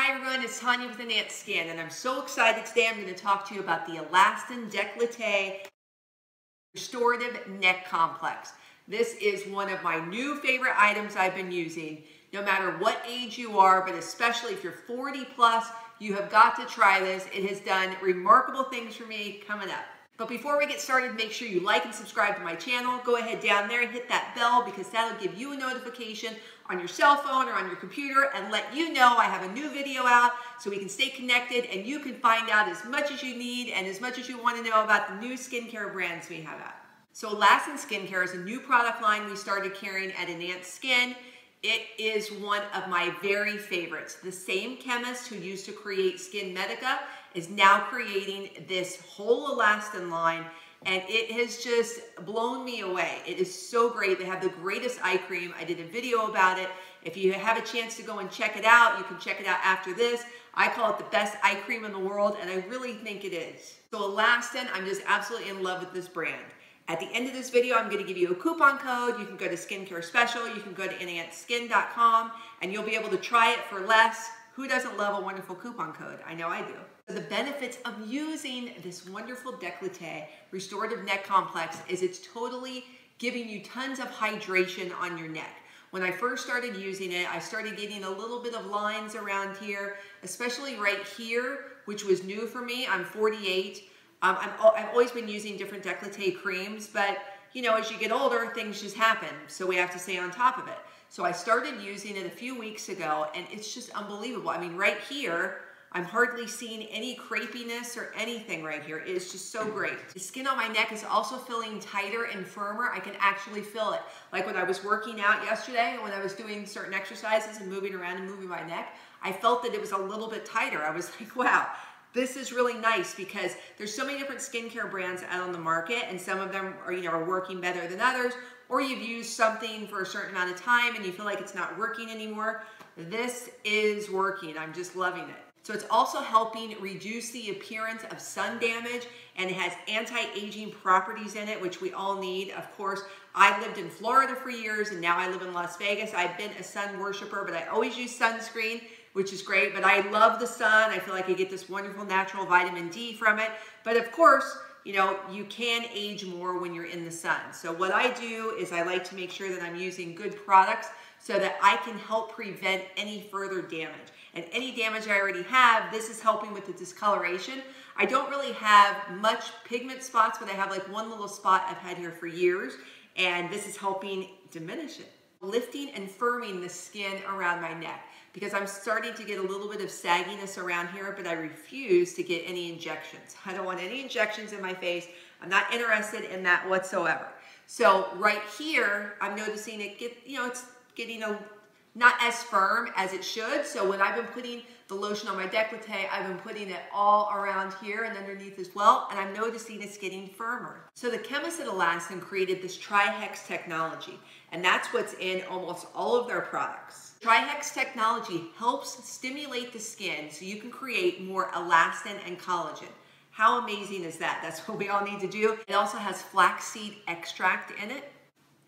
Hi everyone, it's Tonia with Inance Skin, and I'm so excited today. I'm going to talk to you about the Alastin Decollete Restorative Neck Complex. This is one of my new favorite items I've been using. No matter what age you are, but especially if you're 40 plus, you have got to try this. It has done remarkable things for me coming up. But before we get started, make sure you like and subscribe to my channel. Go ahead down there and hit that bell because that'll give you a notification on your cell phone or on your computer and let you know I have a new video out so we can stay connected and you can find out as much as you need and as much as you want to know about the new skincare brands we have out. So Alastin Skincare is a new product line we started carrying at Inance Skin. It is one of my very favorites. The same chemist who used to create SkinMedica is now creating this whole Alastin line and it has just blown me away. It is so great. They have the greatest eye cream. I did a video about it. If you have a chance to go and check it out, you can check it out after this. I call it the best eye cream in the world, and I really think it is. So Alastin, I'm just absolutely in love with this brand. At the end of this video, I'm gonna give you a coupon code. You can go to Skincare Special, you can go to inanceskin.com, and you'll be able to try it for less. Who doesn't love a wonderful coupon code? I know I do. The benefits of using this wonderful decollete restorative neck complex is it's totally giving you tons of hydration on your neck. When I first started using it, I started getting a little bit of lines around here, especially right here, which was new for me. I'm 48. Um, i have always been using different decollete creams, but you know, as you get older, things just happen. So we have to stay on top of it. So I started using it a few weeks ago and it's just unbelievable. I mean, right here, I'm hardly seeing any crepiness or anything right here. It is just so great. The skin on my neck is also feeling tighter and firmer. I can actually feel it. Like when I was working out yesterday and when I was doing certain exercises and moving around and moving my neck, I felt that it was a little bit tighter. I was like, wow, this is really nice because there's so many different skincare brands out on the market and some of them are, you know, are working better than others or you've used something for a certain amount of time and you feel like it's not working anymore. This is working. I'm just loving it. So it's also helping reduce the appearance of sun damage and it has anti-aging properties in it, which we all need. Of course, I lived in Florida for years and now I live in Las Vegas. I've been a sun worshiper, but I always use sunscreen, which is great. But I love the sun. I feel like I get this wonderful natural vitamin D from it. But of course, you know, you can age more when you're in the sun. So what I do is I like to make sure that I'm using good products so that I can help prevent any further damage. And any damage I already have, this is helping with the discoloration. I don't really have much pigment spots, but I have like one little spot I've had here for years, and this is helping diminish it. Lifting and firming the skin around my neck because I'm starting to get a little bit of sagginess around here, but I refuse to get any injections. I don't want any injections in my face. I'm not interested in that whatsoever. So right here, I'm noticing it get, you know, it's getting a not as firm as it should. So when I've been putting the lotion on my decollete, I've been putting it all around here and underneath as well, and I'm noticing it's getting firmer. So the chemists at Alastin created this Trihex technology, and that's what's in almost all of their products. Trihex technology helps stimulate the skin so you can create more elastin and collagen. How amazing is that? That's what we all need to do. It also has flaxseed extract in it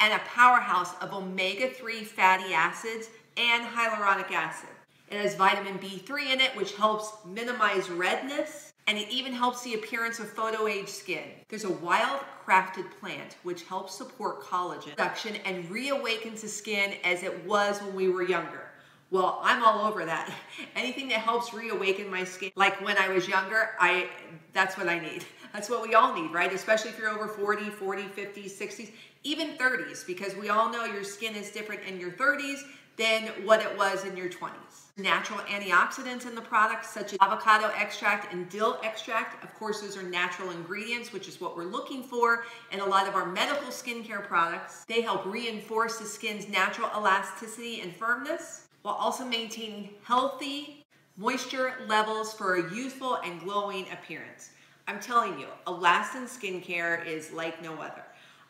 and a powerhouse of omega-3 fatty acids and hyaluronic acid. It has vitamin B3 in it, which helps minimize redness, and it even helps the appearance of photo-age skin. There's a wild crafted plant which helps support collagen production and reawakens the skin as it was when we were younger. Well, I'm all over that. Anything that helps reawaken my skin, like when I was younger, I that's what I need. That's what we all need, right? Especially if you're over 40, 40, 50, 60s, even 30s, because we all know your skin is different in your 30s than what it was in your 20s. Natural antioxidants in the products, such as avocado extract and dill extract. Of course, those are natural ingredients, which is what we're looking for in a lot of our medical skincare products. They help reinforce the skin's natural elasticity and firmness while also maintaining healthy moisture levels for a youthful and glowing appearance. I'm telling you, Alastin skincare is like no other.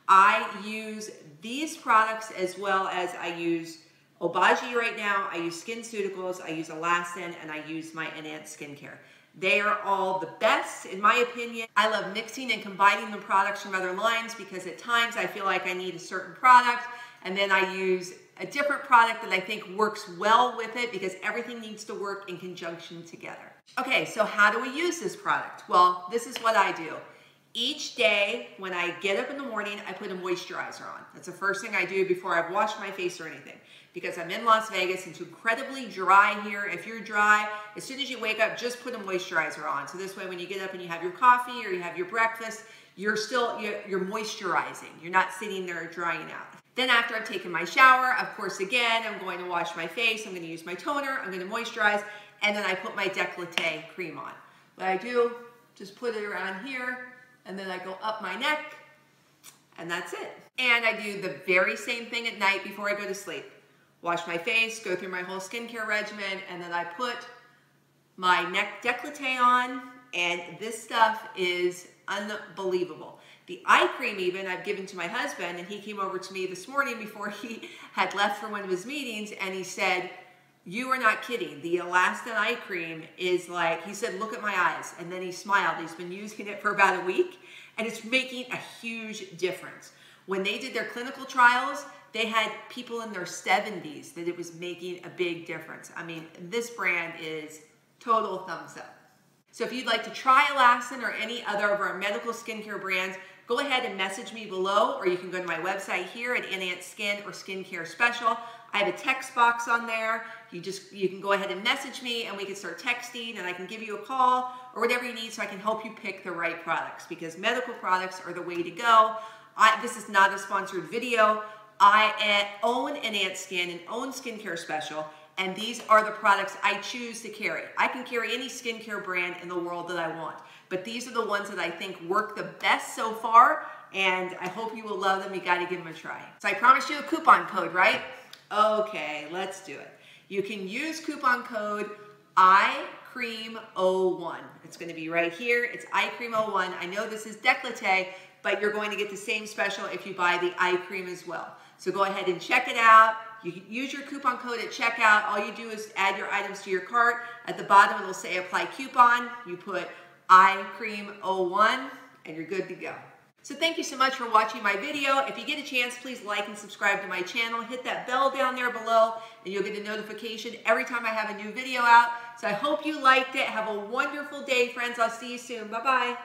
I use these products as well as I use Obagi right now, I use SkinCeuticals, I use Alastin, and I use my Inance Skincare. They are all the best, in my opinion. I love mixing and combining the products from other lines because at times I feel like I need a certain product, and then I use a different product that I think works well with it because everything needs to work in conjunction together. Okay, so how do we use this product? Well, this is what I do. Each day when I get up in the morning, I put a moisturizer on. That's the first thing I do before I've washed my face or anything because I'm in Las Vegas. It's incredibly dry here. If you're dry, as soon as you wake up, just put a moisturizer on. So this way, when you get up and you have your coffee or you have your breakfast, you're still, you're, moisturizing. You're not sitting there drying out. Then after I've taken my shower, of course, again, I'm going to wash my face. I'm going to use my toner. I'm going to moisturize. And then I put my décolleté cream on. What I do, just put it around here. And then I go up my neck. And that's it. And I do the very same thing at night before I go to sleep wash my face, go through my whole skincare regimen, and then I put my neck décolleté on, and this stuff is unbelievable. The eye cream even I've given to my husband, and he came over to me this morning before he had left for one of his meetings, and he said, you are not kidding. The Alastin eye cream is like, he said, look at my eyes. And then he smiled. He's been using it for about a week, and it's making a huge difference. When they did their clinical trials, they had people in their 70s that it was making a big difference. I mean, this brand is total thumbs up. So if you'd like to try Alastin or any other of our medical skincare brands, go ahead and message me below, or you can go to my website here at Inance Skin or Skincare Special. I have a text box on there. You just you can go ahead and message me, and we can start texting, and I can give you a call or whatever you need, so I can help you pick the right products because medical products are the way to go. I, this is not a sponsored video. I own Inance Skin and own Skincare Special, and these are the products I choose to carry. I can carry any skincare brand in the world that I want, but these are the ones that I think work the best so far, and I hope you will love them. You got to give them a try. So I promised you a coupon code, right? Okay, let's do it. You can use coupon code iCream01. It's going to be right here. It's iCream01. I know this is décolleté, but you're going to get the same special if you buy the eye cream as well. So go ahead and check it out. You use your coupon code at checkout. All you do is add your items to your cart. At the bottom, it'll say apply coupon. You put eye cream 01 and you're good to go. So thank you so much for watching my video. If you get a chance, please like and subscribe to my channel. Hit that bell down there below and you'll get a notification every time I have a new video out. So I hope you liked it. Have a wonderful day, friends. I'll see you soon. Bye-bye.